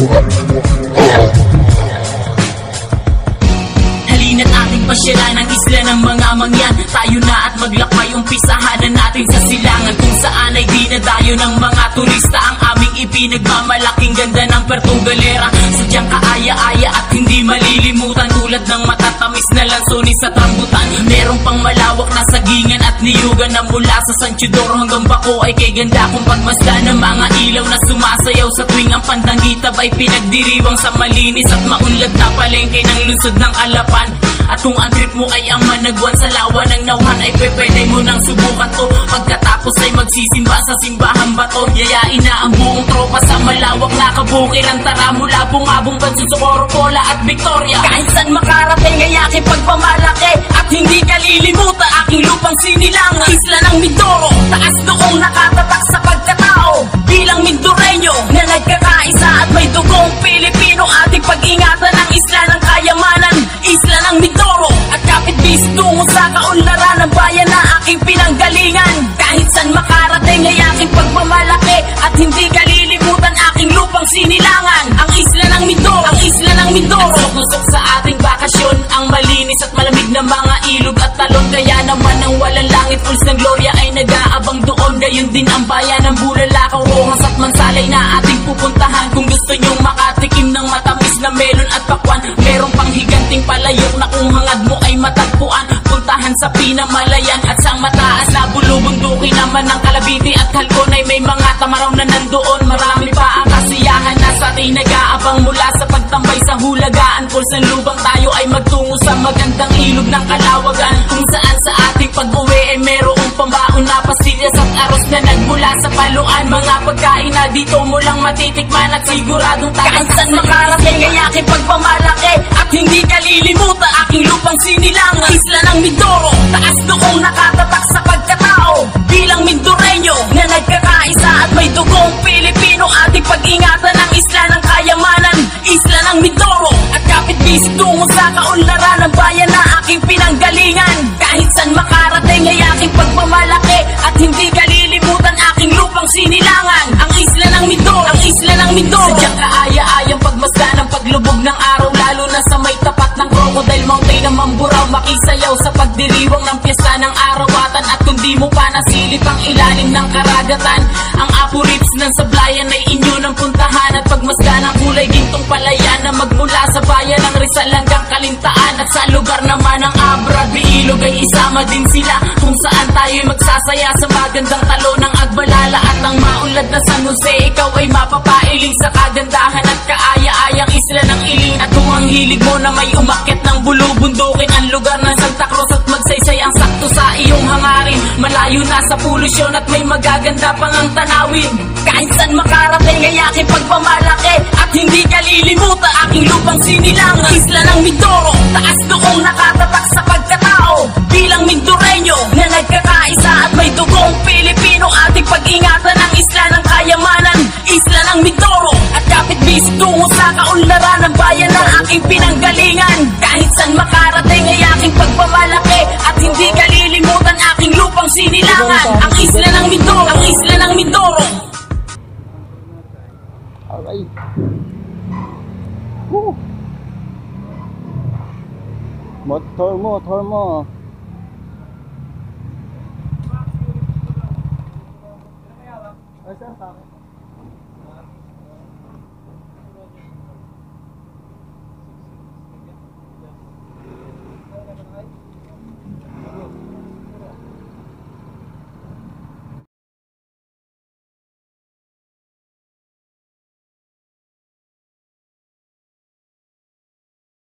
Halina't ating pasyalan ang isla ng mga mangyan. Tayo na at maglakbay umpisahanan natin sa silangan. Kung saan ay dinadayo ng mga turista Ang aming ipinagmamalaking ganda ng Puerto Galera. Sadyang kaaya-aya at hindi malilimutan tulad ng matatamis na lansonis sa rambutan Meron pang malawak na sagingan at niyugan Na mula sa San Chidoro hanggang Bako Ay kay ganda kung pagmasdan. Ng mga ilaw na sumasayaw Sa tuwing ang pandangitab ay pinagdiriwang sa malinis At maunlad na palengke ng lungsod ng Alapan. At kung ang trip mo ay ang managwan sa lawa ng nauhan Ay pwede mo nang subukan to. Pagkatapos ay magsisimba sa simbahan ba to? Yayain na ang buong tropa sa malawak na kabukiran Tara mula bungabong bansa Socorro, Pola at Victoria. Kahit saan makarating ay aking pagpamalaki At hindi kalilimutan aking lupang sinilangan. Isla ng Mindoro, taas doong nakatatak sa pagkatao. Bilang Mindoreño na nagkakaisa at may dugong Pilipino malamig na mga ilog at talon Kaya naman ang walang langit Pulse ng Gloria ay nag-aabang doon. Gayon din ang bayan ng Bulalakaw Rojas at Mansalay na ating pupuntahan. Kung gusto nyong makatikim ng matamis na melon at pakwan Meron pang higanting palayok na kung hangad mo ay matagpuan Puntahan sa pinamalayan at sa mataas na bulubundukin naman ng Kalabiti at Halcon ay may mga tamaraw na nandoon. Marami pa ang kasiyahan na sa atin nag-aabang mula sa pagtambay sa hulagaan. Pulse ng lubang tayo ay magtungo sa magandang ilog ng kalawagan. Kung saan sa ating pag-uwi ay merong pambaon na pastillas at aros na nagmula sa paluan. Mga pagkain na dito mo lang matitikman at siguradong Kahit saan makarating ay aking pagpamalaki At hindi kalilimutan aking lupang sinilangan ng Mindoro, taas doong nakatatak sa pagkatao. Bilang Mindoreño na nagkakaisa at may dugong Pilipino. Ating pag-ingatan ang isla ng kayamanan Isla ng Mindoro. At kapit bisig tungo sa kaunlaran ng bayan na aking pinanggalingan. Kahit saan makarating ay aking pagmamalaki At hindi kalilimutan aking lupang sinilangan. Ang isla ng Mindoro, ang isla ng Mindoro. Sadyang Na mamburaw Makisayaw sa pagdiriwang ng piyesta ng arawatan. At kung di mo pa nasilip ang ilalim ng karagatan Ang Apo Rips ng Sablayan ay inyo ng puntahan. At pagmasdan ang kulay gintong palayan Na magmula sa bayan ng Rizal hanggang Kalintaan. At sa lugar naman ng Abra Biilog ay isama din sila Kung saan tayo'y magsasaya sa magandang talo ng Agbalala. At ang maunlad na San Jose Ikaw ay mapapailing sa kagandahan At kaaya-ayang isla ng iling At kung ang hilig mo na may umakyat ng bulubundukin Ang lugar ng Santa Cruz at magsaysay ang sakto sa iyong hangarin. Malayo na sa polusyon at may magaganda pang ang tanawin. Kahit saan makarating ay aking pagpamalaki At hindi kalilimutan aking lupang sinilangan. Isla ng Mindoro, taas Aray. Woo. Motor mo, motor mo. Ay, sir, sa.